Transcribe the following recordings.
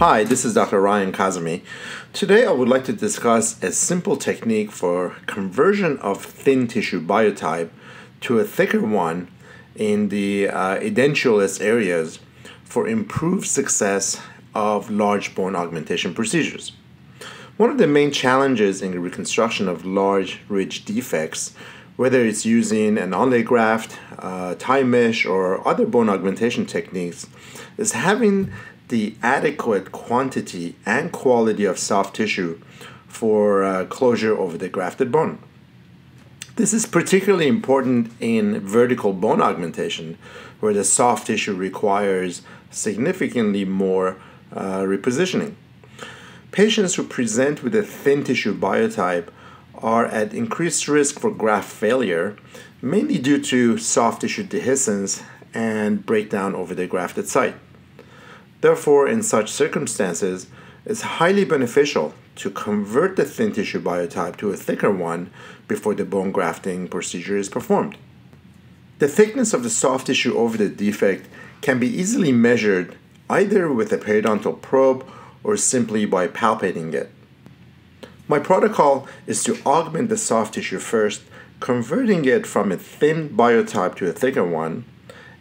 Hi, this is Dr. Ryan Kazemi. Today I would like to discuss a simple technique for conversion of thin tissue biotype to a thicker one in the uh, edentulous areas for improved success of large bone augmentation procedures. One of the main challenges in the reconstruction of large ridge defects, whether it's using an onlay graft, uh, TiMesh, or other bone augmentation techniques, is having the adequate quantity and quality of soft tissue for uh, closure over the grafted bone. This is particularly important in vertical bone augmentation, where the soft tissue requires significantly more uh, repositioning. Patients who present with a thin tissue biotype are at increased risk for graft failure, mainly due to soft tissue dehiscence and breakdown over the grafted site. Therefore, in such circumstances, it's highly beneficial to convert the thin tissue biotype to a thicker one before the bone grafting procedure is performed. The thickness of the soft tissue over the defect can be easily measured either with a periodontal probe or simply by palpating it. My protocol is to augment the soft tissue first, converting it from a thin biotype to a thicker one,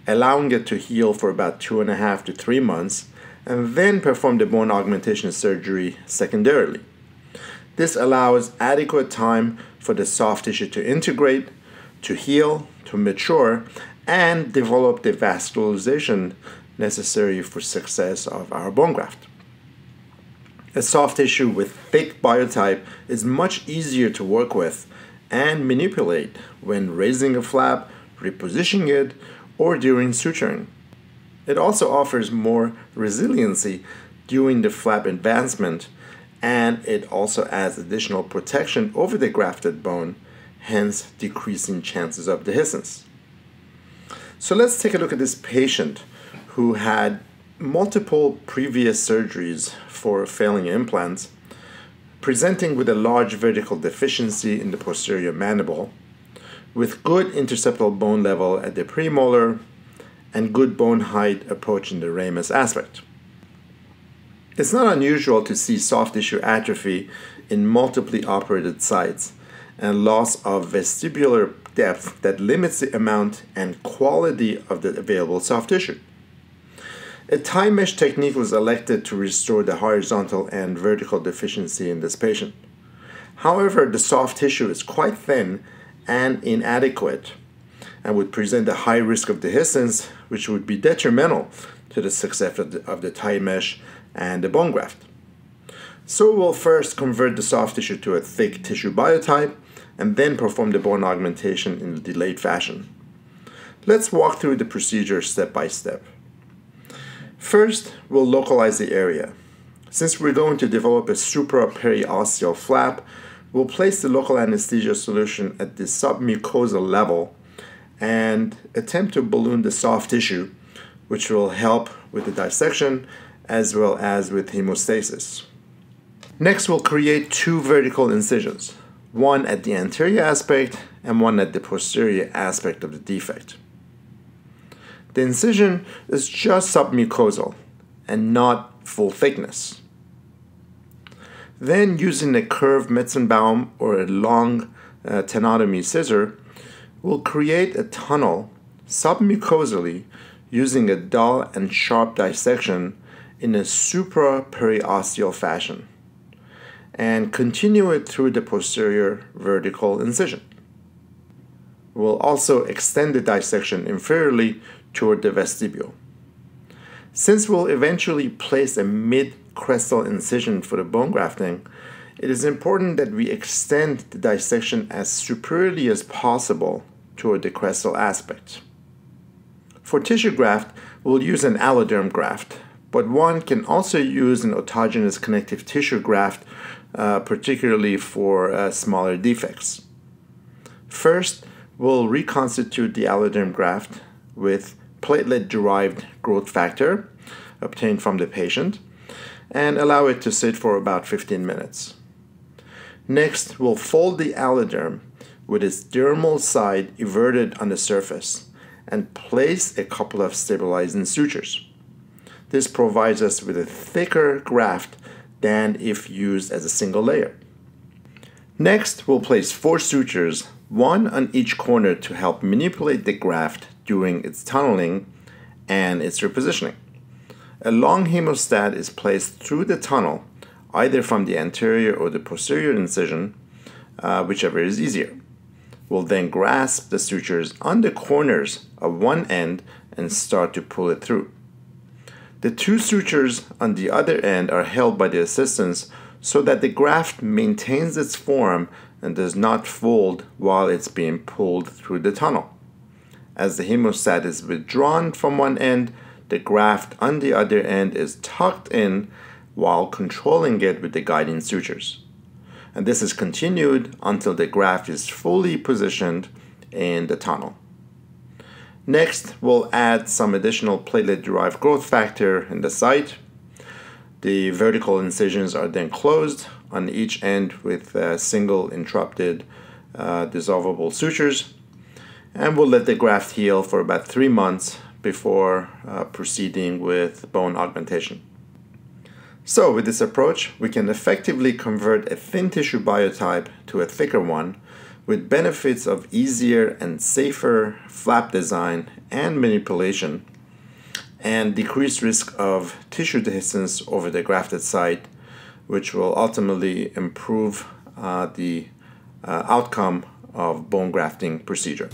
allowing it to heal for about two and a half to three months, and then perform the bone augmentation surgery secondarily. This allows adequate time for the soft tissue to integrate, to heal, to mature, and develop the vascularization necessary for success of our bone graft. A soft tissue with thick biotype is much easier to work with and manipulate when raising a flap, repositioning it, or during suturing. It also offers more resiliency during the flap advancement and it also adds additional protection over the grafted bone, hence decreasing chances of dehiscence. So let's take a look at this patient who had multiple previous surgeries for failing implants, presenting with a large vertical deficiency in the posterior mandible, with good interseptal bone level at the premolar and good bone height approaching the ramus aspect. It's not unusual to see soft tissue atrophy in multiply operated sites and loss of vestibular depth that limits the amount and quality of the available soft tissue. A TiMesh technique was elected to restore the horizontal and vertical deficiency in this patient. However, the soft tissue is quite thin and inadequate and would present a high risk of dehiscence, which would be detrimental to the success of the, of the TiMesh and the bone graft. So we'll first convert the soft tissue to a thick tissue biotype and then perform the bone augmentation in a delayed fashion. Let's walk through the procedure step by step. First, we'll localize the area. Since we're going to develop a supraperiosteal flap, we'll place the local anesthesia solution at the submucosal level and attempt to balloon the soft tissue, which will help with the dissection as well as with hemostasis. Next, we'll create two vertical incisions, one at the anterior aspect and one at the posterior aspect of the defect. The incision is just submucosal and not full thickness. Then, using a curved Metzenbaum or a long uh, tenotomy scissor, we'll create a tunnel submucosally using a dull and sharp dissection in a supraperiosteal fashion and continue it through the posterior vertical incision. We'll also extend the dissection inferiorly toward the vestibule. Since we'll eventually place a mid-crestal incision for the bone grafting, it is important that we extend the dissection as superiorly as possible toward the crestal aspect. For tissue graft, we'll use an alloderm graft, but one can also use an autogenous connective tissue graft, uh, particularly for uh, smaller defects. First, we'll reconstitute the alloderm graft with platelet derived growth factor obtained from the patient and allow it to sit for about 15 minutes. Next, we'll fold the alloderm with its dermal side everted on the surface and place a couple of stabilizing sutures. This provides us with a thicker graft than if used as a single layer. Next, we'll place four sutures, one on each corner to help manipulate the graft during its tunneling and its repositioning. A long hemostat is placed through the tunnel, either from the anterior or the posterior incision, uh, whichever is easier. We'll then grasp the sutures on the corners of one end and start to pull it through. The two sutures on the other end are held by the assistants so that the graft maintains its form and does not fold while it's being pulled through the tunnel. As the hemostat is withdrawn from one end, the graft on the other end is tucked in while controlling it with the guiding sutures. And this is continued until the graft is fully positioned in the tunnel. Next, we'll add some additional platelet-derived growth factor in the site. The vertical incisions are then closed on each end with uh, single interrupted uh, dissolvable sutures. And we'll let the graft heal for about three months before uh, proceeding with bone augmentation. So with this approach, we can effectively convert a thin tissue biotype to a thicker one with benefits of easier and safer flap design and manipulation, and decreased risk of tissue dehiscence over the grafted site, which will ultimately improve uh, the uh, outcome of bone grafting procedure.